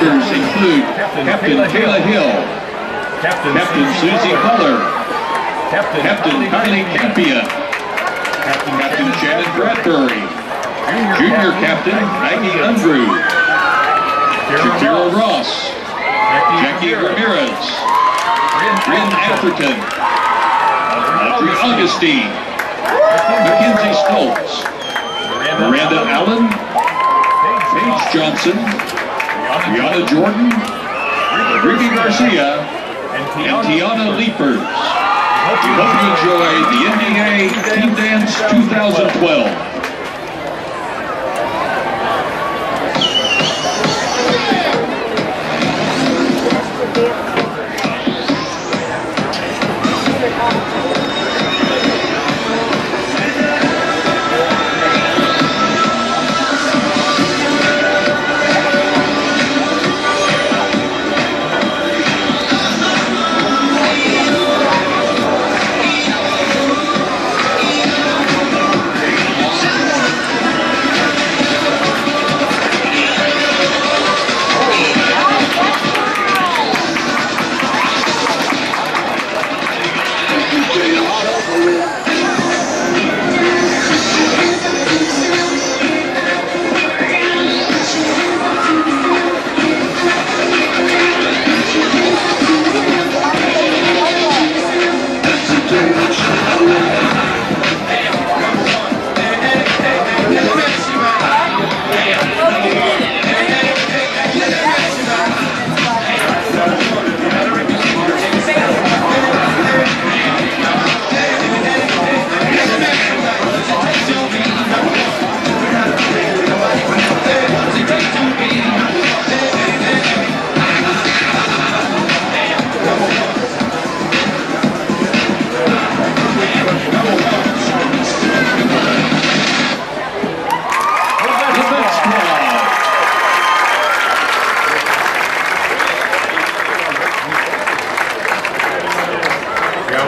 members include Captain Kayla Hill, Captain, Captain Susie Fuller, Captain, Captain Kylie Campia, Captain, Captain Shannon Bradbury, Junior Captain Maggie Undrew, Shakira Ross, Jackie Ramirez, Bryn Atherton, Audrey Augustine, Mackenzie Stoltz, Miranda Allen, Paige Johnson, Brianna Jordan, Ruby Garcia, and Tiana Leapers. We hope you enjoy the NBA Team Dance 2012.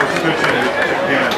Switch it. Yeah.